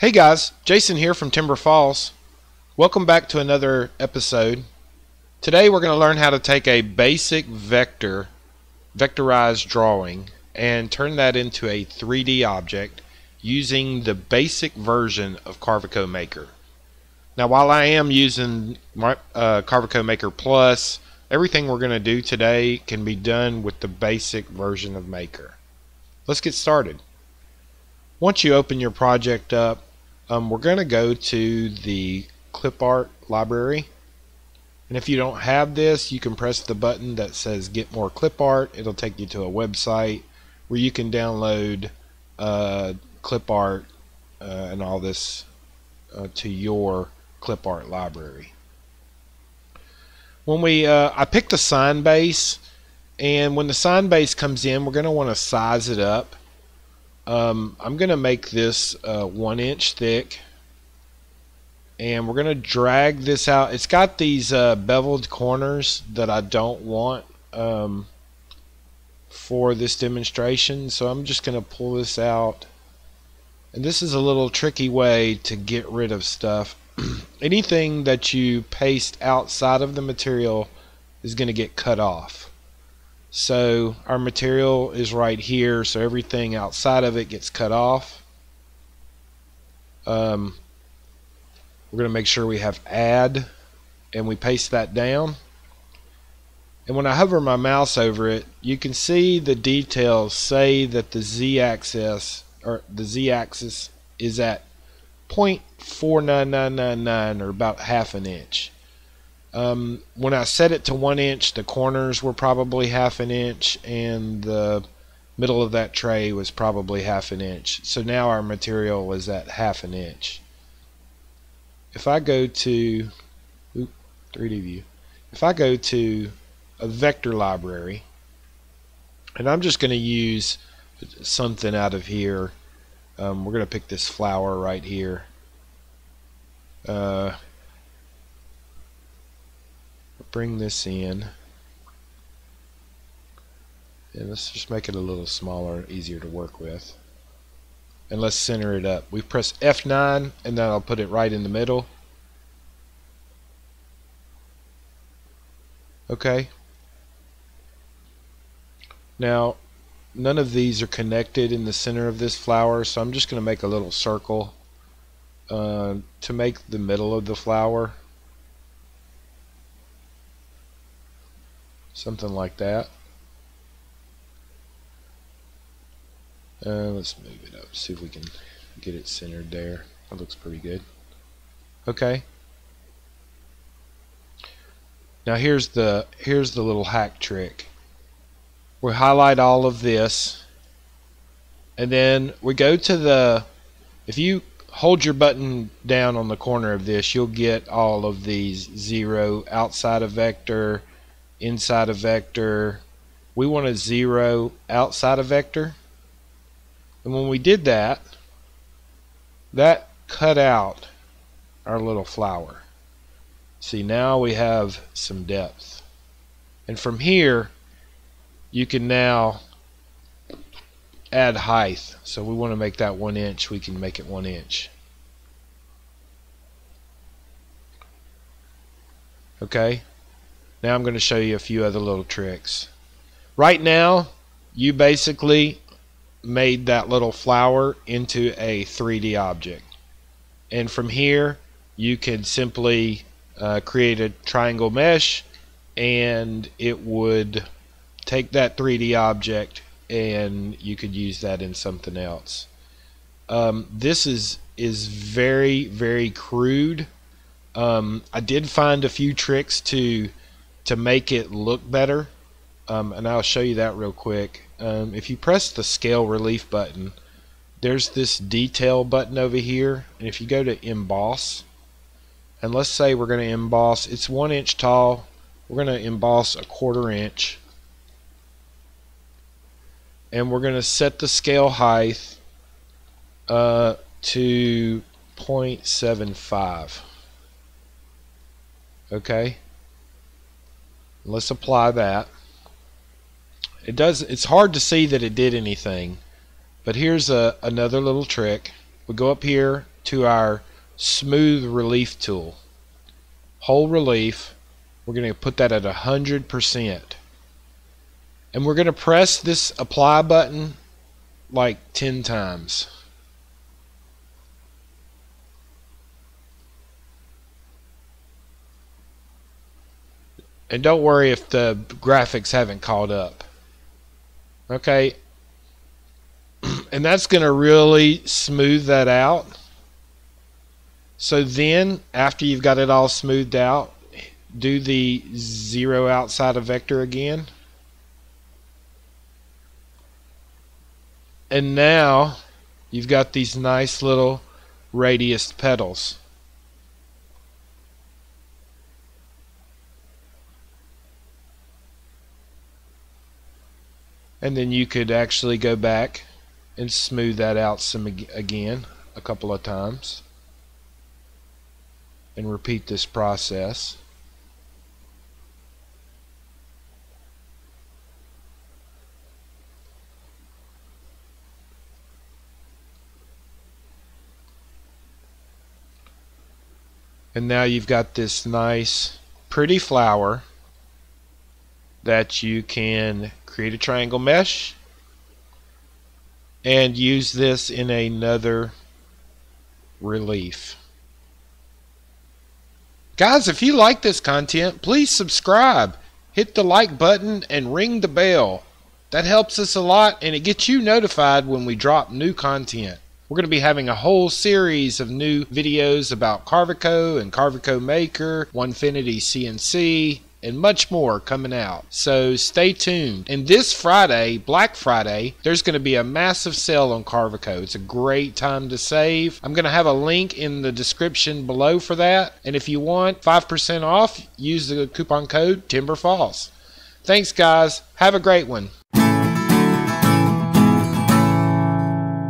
Hey guys, Jason here from Timber Falls. Welcome back to another episode. Today we're going to learn how to take a basic vector, vectorized drawing, and turn that into a 3D object using the basic version of Carveco Maker. Now while I am using uh, Carveco Maker Plus, everything we're going to do today can be done with the basic version of Maker. Let's get started. Once you open your project up, um, we're going to go to the clip art library. And if you don't have this, you can press the button that says get more clip art. It'll take you to a website where you can download uh, clip art uh, and all this uh, to your clip art library. When we, uh, I picked a sign base, and when the sign base comes in, we're going to want to size it up. Um, I'm going to make this uh, one inch thick and we're going to drag this out. It's got these uh, beveled corners that I don't want um, for this demonstration so I'm just going to pull this out and this is a little tricky way to get rid of stuff. Anything that you paste outside of the material is going to get cut off. So our material is right here, so everything outside of it gets cut off. Um, we're going to make sure we have add and we paste that down. And when I hover my mouse over it, you can see the details say that the z-axis or the z-axis is at 0.49999 or about half an inch. Um, when I set it to one inch, the corners were probably half an inch, and the middle of that tray was probably half an inch. So now our material is at half an inch. If I go to oops, 3D view, if I go to a vector library, and I'm just going to use something out of here. Um, we're going to pick this flower right here. Uh, bring this in. And let's just make it a little smaller easier to work with. And let's center it up. We press F9 and then I'll put it right in the middle. Okay. Now none of these are connected in the center of this flower so I'm just going to make a little circle uh, to make the middle of the flower something like that. Uh, let's move it up, see if we can get it centered there. That looks pretty good. Okay. Now here's the here's the little hack trick. We highlight all of this and then we go to the if you hold your button down on the corner of this you'll get all of these zero outside of vector inside a vector. We want a zero outside a vector. And when we did that, that cut out our little flower. See, now we have some depth. And from here, you can now add height. So we want to make that one inch, we can make it one inch. Okay, now I'm going to show you a few other little tricks. Right now, you basically made that little flower into a 3D object. And from here, you can simply uh, create a triangle mesh and it would take that 3D object and you could use that in something else. Um, this is is very very crude. Um, I did find a few tricks to to make it look better um, and I'll show you that real quick. Um, if you press the scale relief button there's this detail button over here and if you go to emboss and let's say we're going to emboss it's one inch tall we're going to emboss a quarter inch and we're going to set the scale height uh, to 0.75 okay let's apply that it does it's hard to see that it did anything but here's a, another little trick we go up here to our smooth relief tool. Whole relief, we're going to put that at 100%. And we're going to press this apply button like 10 times. And don't worry if the graphics haven't caught up. Okay. and that's going to really smooth that out. So then, after you've got it all smoothed out, do the zero outside of vector again. And now you've got these nice little radius petals. And then you could actually go back and smooth that out some again a couple of times. And repeat this process. And now you've got this nice pretty flower that you can create a triangle mesh and use this in another relief. Guys, if you like this content, please subscribe, hit the like button, and ring the bell. That helps us a lot and it gets you notified when we drop new content. We're going to be having a whole series of new videos about Carveco and Carveco Maker, Onefinity CNC, and much more coming out. So stay tuned. And this Friday, Black Friday, there's going to be a massive sale on Carveco. It's a great time to save. I'm going to have a link in the description below for that. And if you want 5% off, use the coupon code Timber Falls. Thanks, guys. Have a great one.